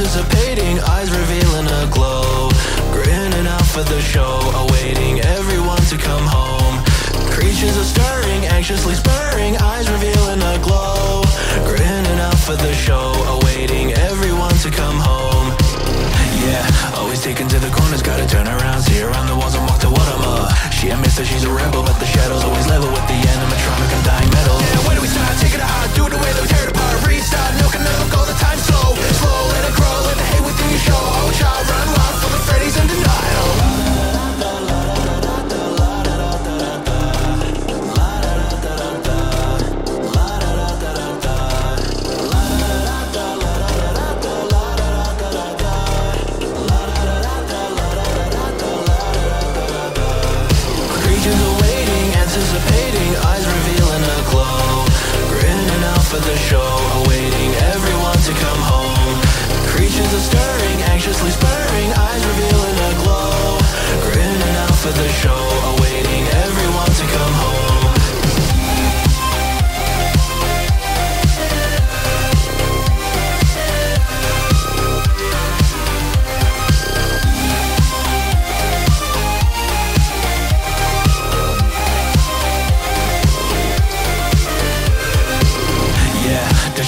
anticipating, eyes revealing a glow. Grinning out for the show, awaiting everyone to come home. Creatures are stirring, anxiously spurring, eyes revealing a glow. Grinning out for the show, awaiting everyone to come home. Taken to the corners, gotta turn around, see around the walls and walk to what I'm uh. She admits that she's a rebel, but the shadows always level with the animatronic and dying metal. Yeah, where do we start? Take it out, do it the way that we tear it apart. Restart, milk and milk all the time slow. Slow, let it grow, let the hate within you show. Oh, child, run wild for the Freddy's in denial. For the show, awaiting everyone to come home. Creatures are stirring, anxiously spurring, eyes revealing a glow. Grinning out for the show, awaiting everyone to come home.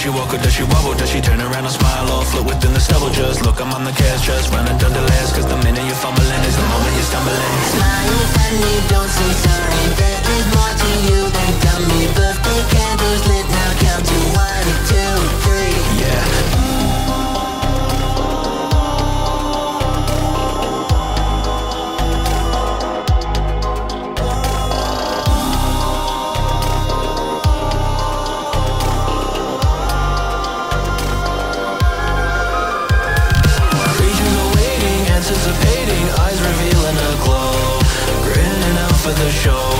She walk or does she wobble? Does she turn around and smile or float within the stubble? Just look, I'm on the cash, just running down the last Cause the minute you're fumbling is the moment you're stumbling Smile and you don't say sorry. There is more to you than dummy. Birthday candles lit now. Count to one, two, three. Yeah, show,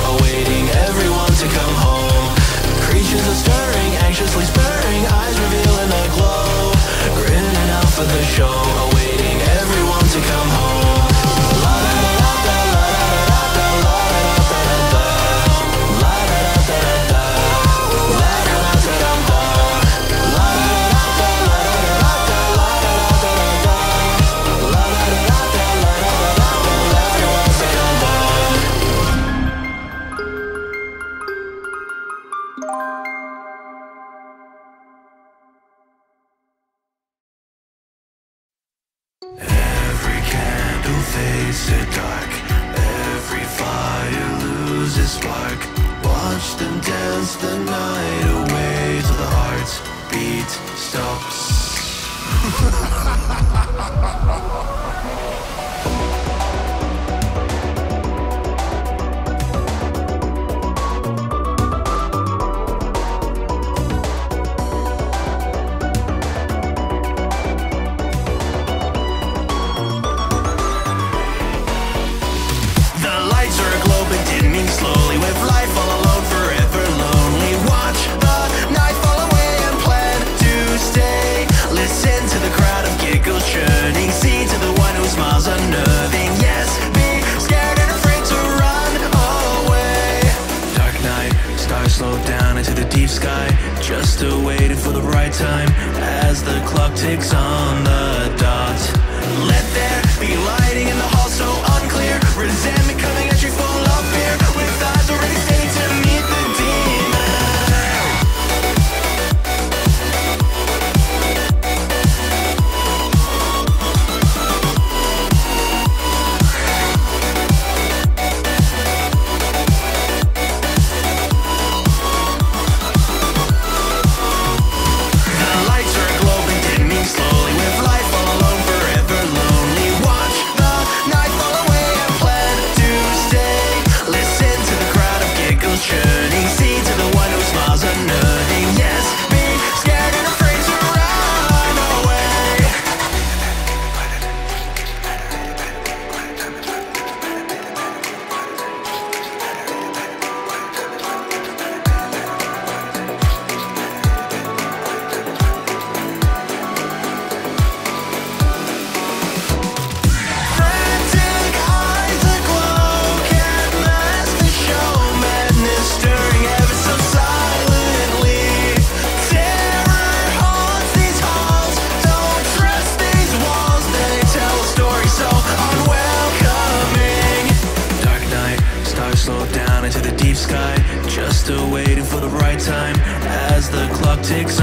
the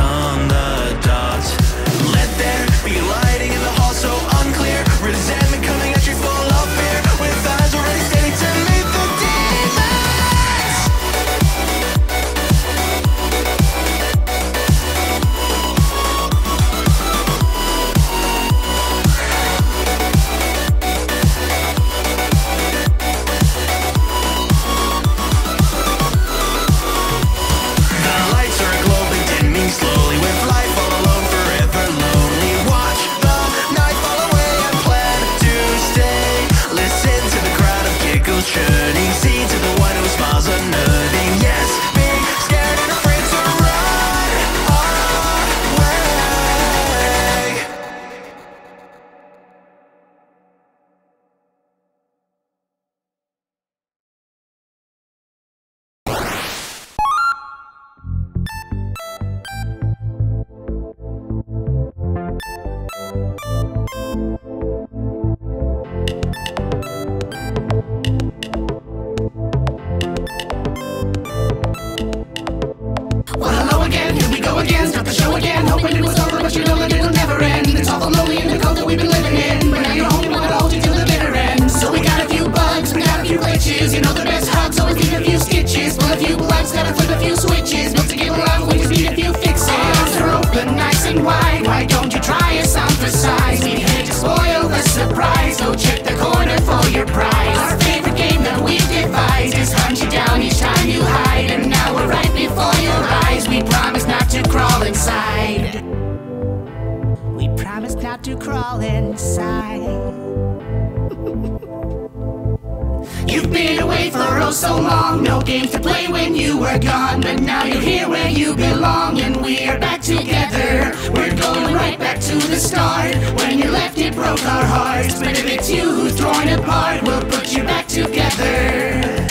were gone. But now you're here where you belong, and we are back together. We're going right back to the start. When you left, it broke our hearts. But if it's you who's torn apart, we'll put you back together.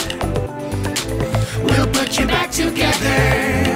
We'll put you back together.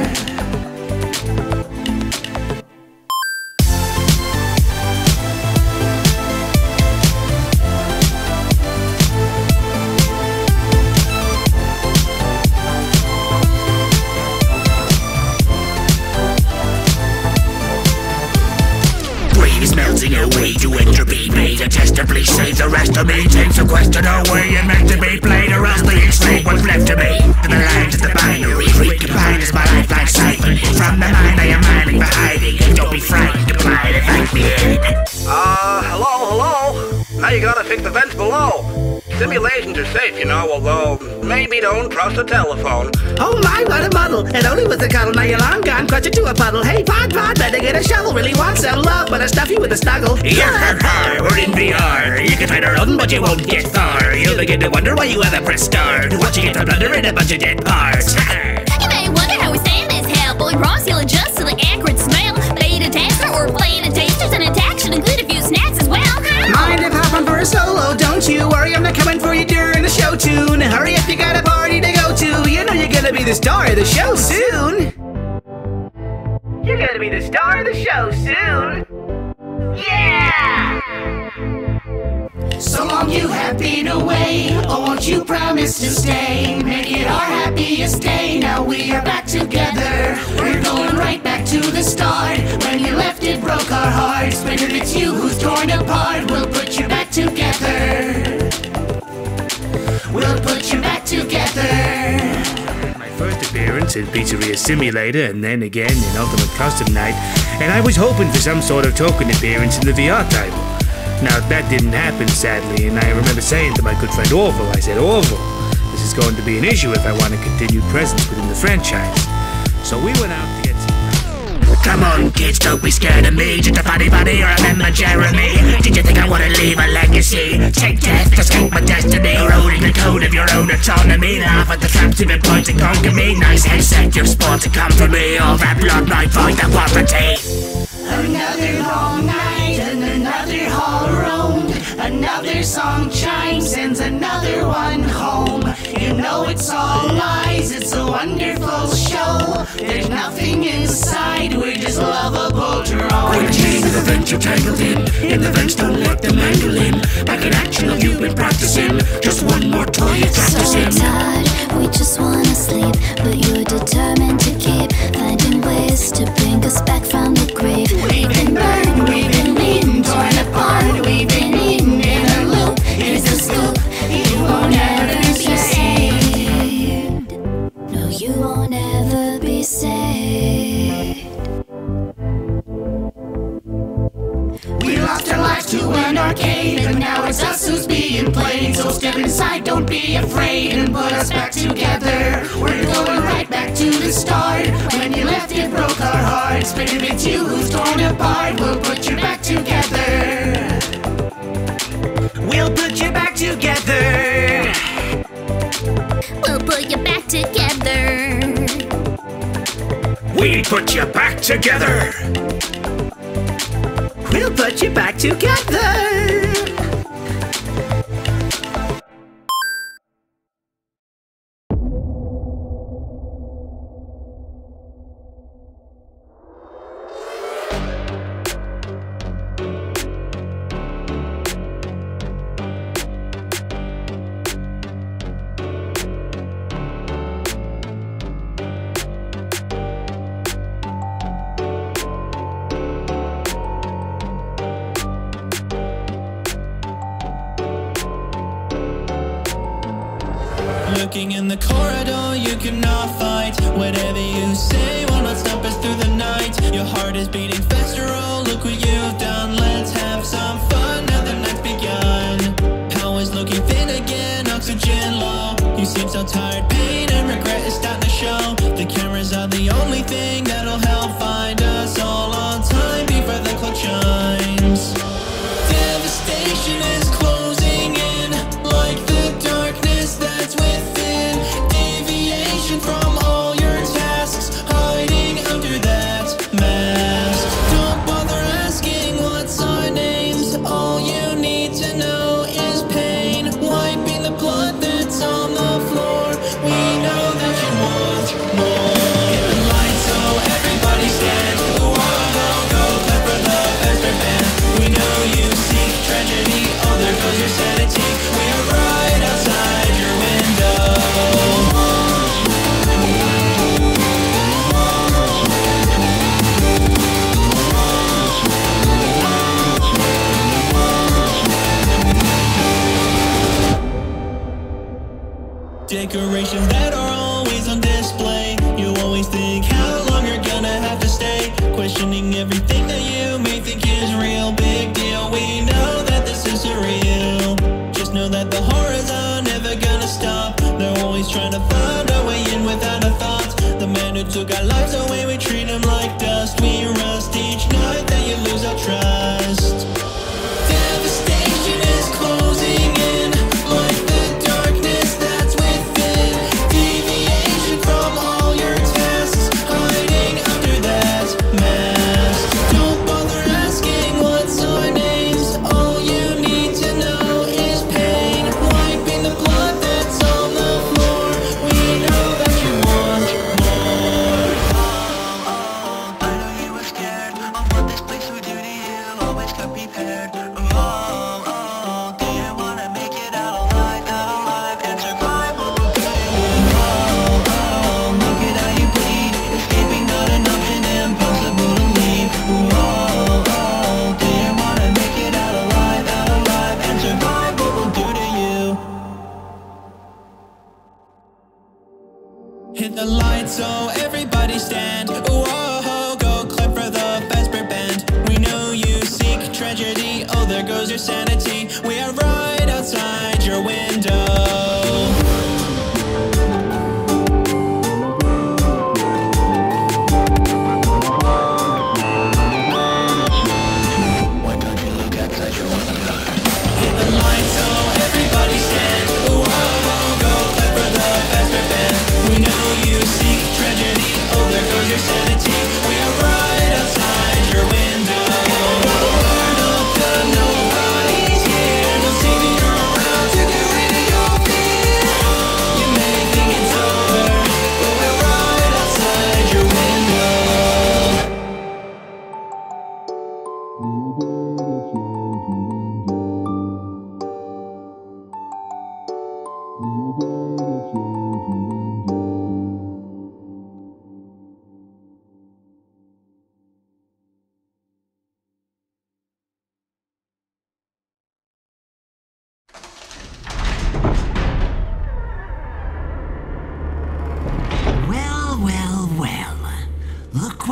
Please save the rest of me Takes a question away and meant to be played Or else the enslaved what's left to me To the lines of the binary Recombined is my lifeline siphon From the mind I am mining for hiding Don't be frightened, apply to thank me Uh, hello, hello? Now you gotta fix the vents below. Simulations are safe, you know, although maybe don't trust the telephone. Oh my, what a muddle! It only was a cuddle, now you're long a puddle. Hey, pod, pod, better get a shovel. Really want some love, but I stuff you with a snuggle. Yeah, we're in VR You can try to run but you won't get far You'll begin to wonder why you ever press start Watching it from blunder in a bunch of dead parts You may wonder how we stand this hell, we promise you'll adjust to the acrid smell. Beta tester or playing a tasters and attack should include a few snacks as well. Mind if hop on for a solo? Don't you worry, I'm not coming for you during the show tune. Hurry if you got a party to go to. You know you're gonna be the star of the show soon. You're gonna be the star of the show soon. Yeah! So long you have been away. Oh, won't you promise to stay? Make it our happiest day. Now we are back together. We're going right back to the start. When you left, it broke our hearts. But if it's you who's torn apart, we'll put you back together. We'll put you back together. First appearance in Pizzeria Simulator and then again in Ultimate Custom Night, and I was hoping for some sort of token appearance in the VR title. Now that didn't happen sadly, and I remember saying to my good friend Orville, I said, Orville, this is going to be an issue if I want a continued presence within the franchise. So we went out to Come on, kids, don't be scared of me. Just a funny buddy or a member Jeremy. Did you think I wanna leave a legacy? Take death, to escape my destiny. Eroding the code of your own autonomy. Laugh at the traps you've been pointing, conquer me. Nice headset, you're spawn to come for me. All that blood might void the poverty. Another long night and another hall roamed. Another song chimes, and another one. No, it's all lies, it's a wonderful show. There's nothing inside, we're just lovable drones. We're chained with adventure tangled in. In the vents, don't let the mandolin. Back in action, have you been practicing? Just one more toy you're practicing. So tired, we just wanna sleep. But you're determined to keep finding ways to bring us back from the grave. We've been burned, we've been But if it's you who's torn apart, we'll put you back together. We'll put you back together. We'll put you back together. We put you back together. We'll put you back together.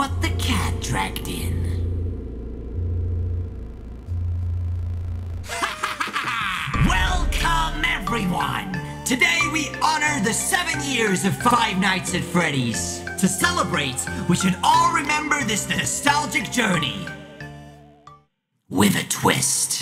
What the cat dragged in. Welcome, everyone! Today we honor the seven years of Five Nights at Freddy's. To celebrate, we should all remember this nostalgic journey with a twist.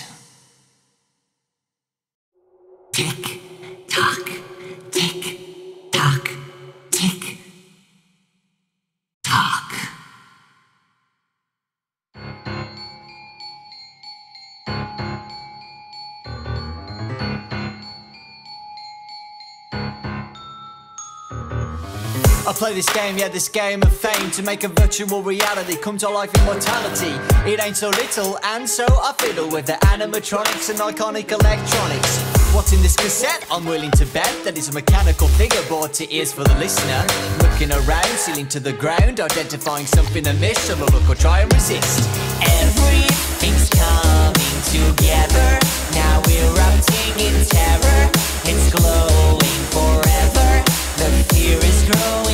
Play this game, yeah, this game of fame to make a virtual reality come to life immortality. It ain't so little, and so I fiddle with the animatronics and iconic electronics. What's in this cassette? I'm willing to bet that it's a mechanical figure brought to ears for the listener. Looking around, ceiling to the ground, identifying something amiss. Shall I look or try and resist? Everything's coming together. Now erupting in terror. It's glowing forever. The fear is growing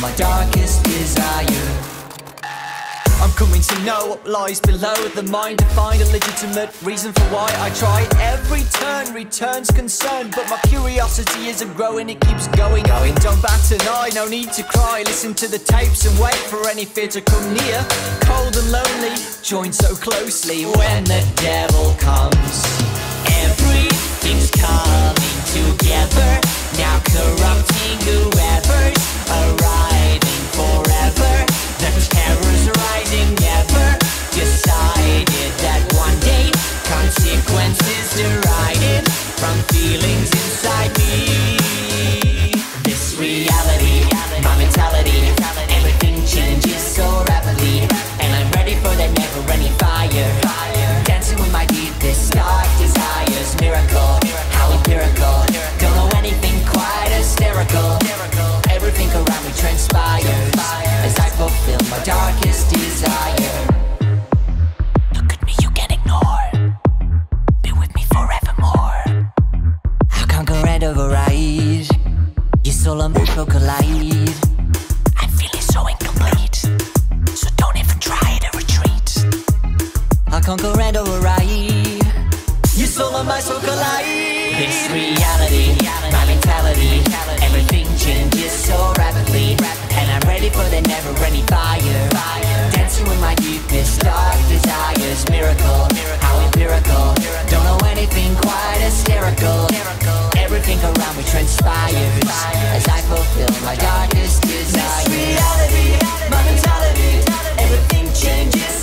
my darkest desire. I'm coming to know what lies below the mind to find a legitimate reason for why I try. Every turn returns concern, but my curiosity isn't growing, it keeps going. Going, don't bat an eye, no need to cry. Listen to the tapes and wait for any fear to come near. Cold and lonely, joined so closely when the devil and my soul collide. This reality, my mentality, everything changes so rapidly. And I'm ready for the never-ending fire. Dancing with my deepest dark desires. Miracle, how empirical. Don't know anything quite hysterical. Everything around me transpires as I fulfill my darkest desire. This reality, my mentality, everything changes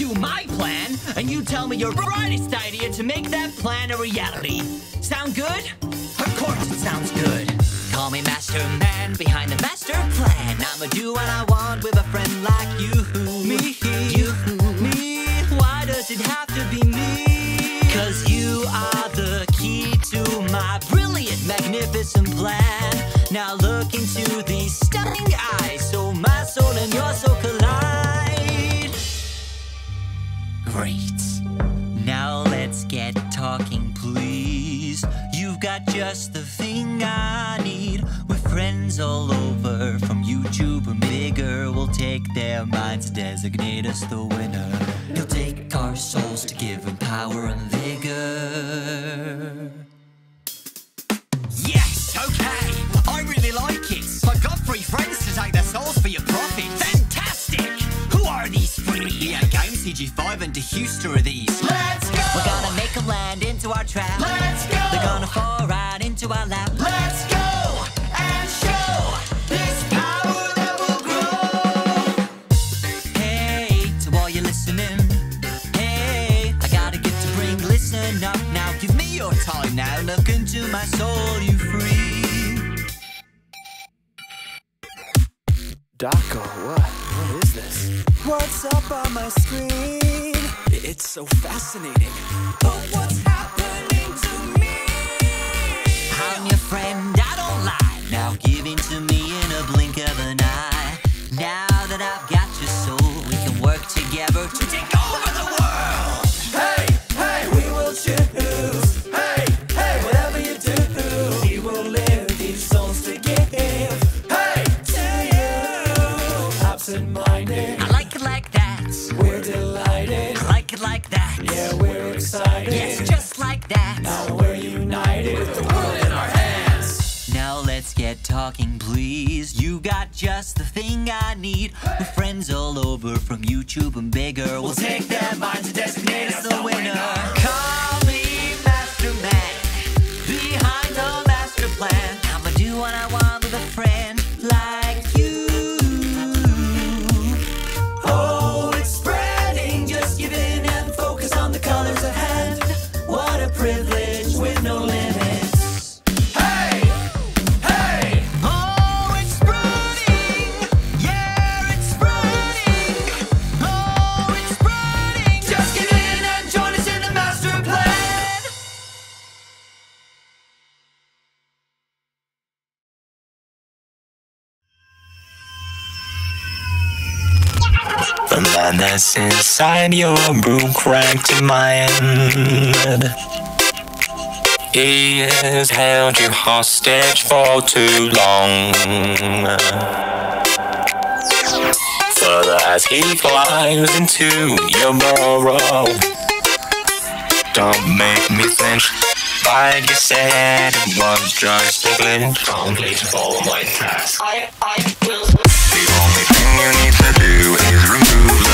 you my plan, and you tell me your brightest idea to make that plan a reality. Sound good? Of course it sounds good. Call me Master Man behind the master plan. I'ma do what I want with a friend like you. Just the thing I need. With friends all over, from YouTube and bigger, we'll take their minds, designate us the winner. He'll take our souls to give them power and vigor. Yes, okay. I really like it. I've got three friends to take their souls for your profit. Fantastic! Who are these three? Yeah, Game CG5 and DHeusta are these. Let's go! We're gonna make them land into our trap. Let's go! They're gonna fall right into our lap. Let's go and show this power that will grow. Hey, to all you listening. Hey, I got a gift to bring. Listen up now. Give me your time now. Look into my soul, you free. Dawko, oh, what? What is this? What's up on my screen? It's so fascinating. But what's I that's inside your room cracked in my head. He has held you hostage for too long. Further as he flies into your burrow. Don't make me flinch. Like you said, it was just a glitch. Complete follow my task. I, I will. The only thing you need to do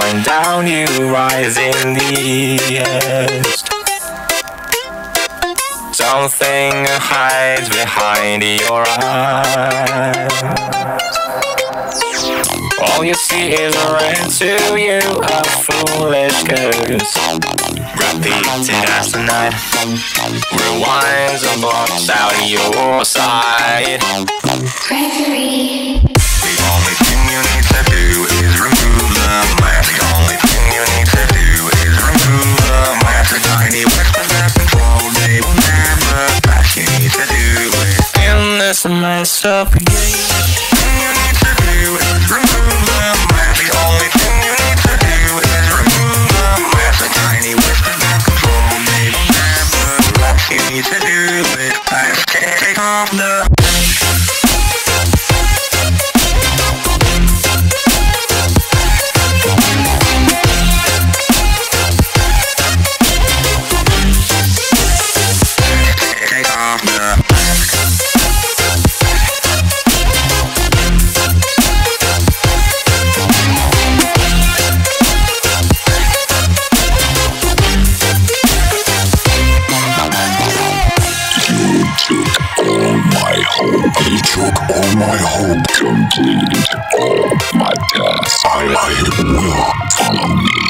going down, you rise in the east. Something hides behind your eyes. All you see is red to you, a foolish curse. Repeated as the night rewinds and blocks out your side. The only thing you need to do is remove messed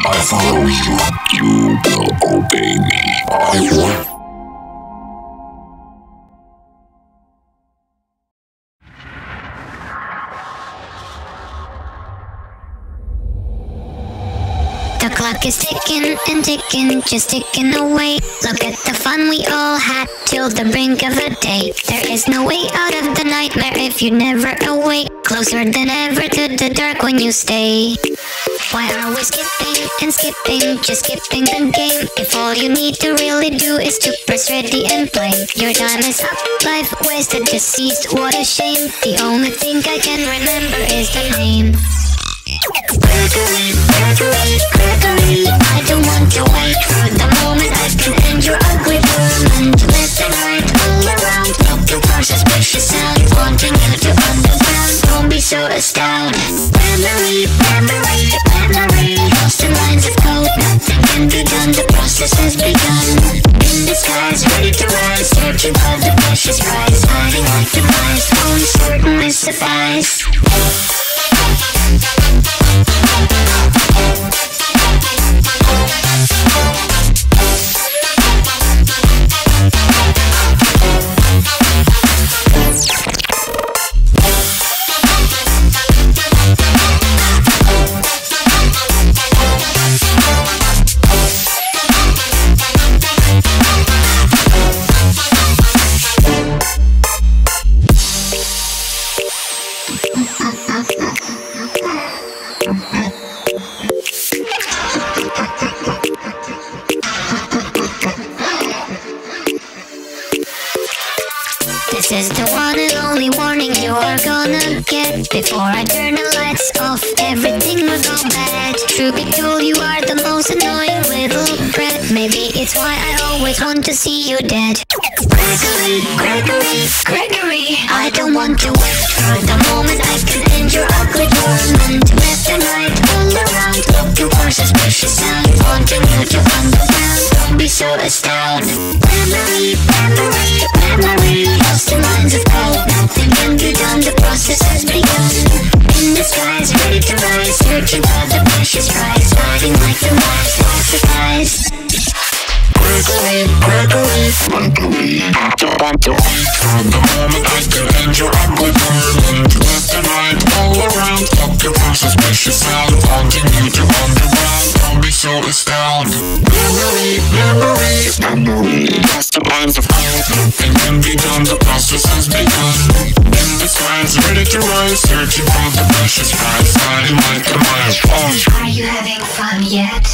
I follow you. You will obey me. I will. The clock is ticking and ticking, just ticking away. Look at the fun we all had till the brink of a day. There is no way out of the nightmare if you're never awake. Closer than ever to the dark when you stay. Why are we skipping and skipping, just skipping the game? If all you need to really do is to press ready and play. Your time is up, life wasted, deceased, what a shame. The only thing I can remember is the name. Gregory, Gregory, Gregory I don't want to wait for the moment I can end your ugly torment Left and right, all around Look your suspicious sound Wanting you to understand Don't be so astounded. Memory, memory, memory Lost in lines of code Nothing can be done. The process has begun. In disguise, ready to rise. Searching for the precious prize. Hiding like the mice Only certainly suffice see you dead. Gregory, Gregory, Gregory I don't want to wait for the moment I can end your ugly torment Left and right, all around Looking for suspicious. Sound Wanting you to understand Don't be so astounded. Memory, memory, memory. Lost in lines of code Nothing can be done. The process has begun. In the skies, ready to rise. Searching for the precious prize. Hiding like the mice Lost the skies Gregory, Gregory, Gregory for the moment I can end your ugly torment Left and right, all around Looking for suspicious sound Wanting you to underground Don't so astounded Memory, memory, memory Lost the lines of code Nothing can be done The process In the skies, ready to rise Searching for the precious prize Hiding like a Are you having fun yet?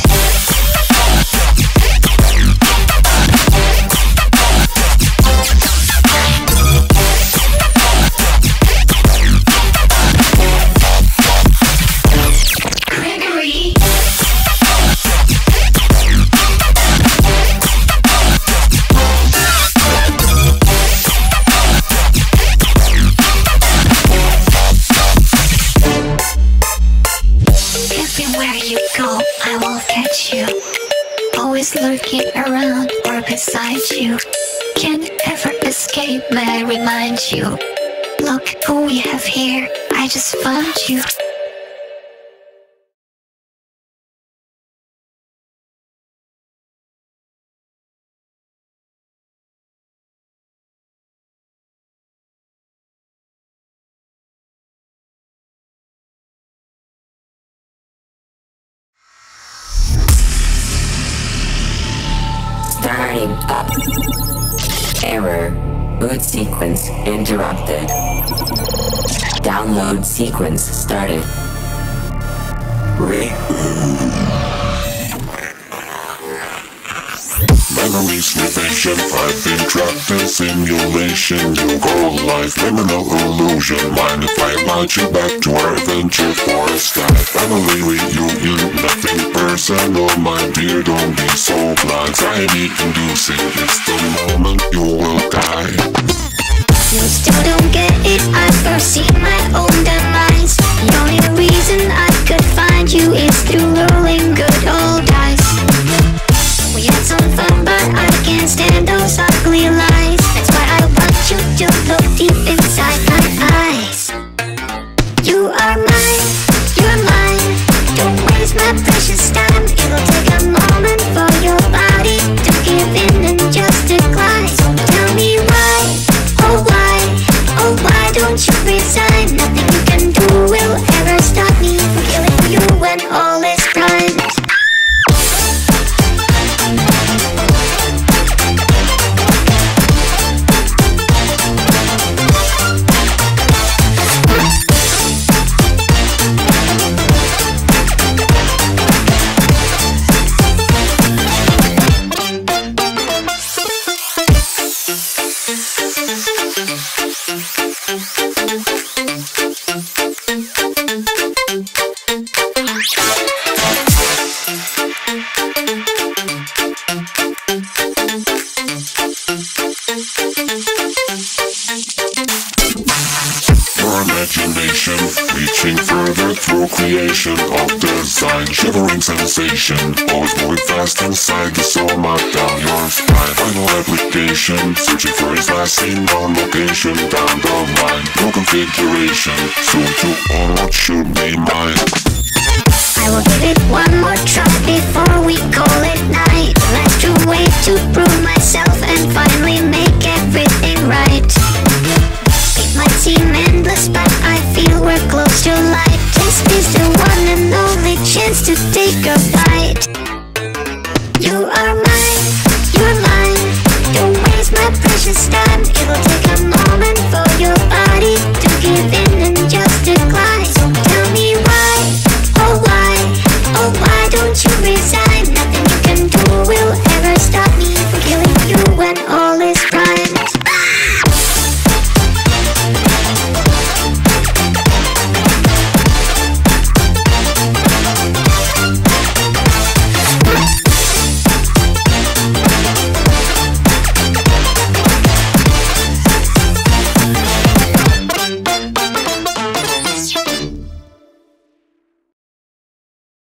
Boot sequence interrupted. Download sequence started. Memories evasion I've been trapped in simulation. You go life, liminal illusion. Mind if I launch you back to our adventure forest? Sky family reunion Nothing personal, my dear Don't be so blind. Anxiety inducing It's the moment you will die. You still don't get it, I foresee my own demise. The only reason I could find you is through rolling good old dice But I can't stand those ugly lies. That's why I want you to look deep inside